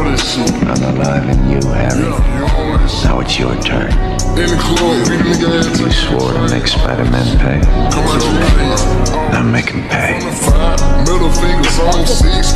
I'm alive in you, Harry. Now it's your turn. You swore to make Spider-Man pay. Now make him pay. Middle finger, song six.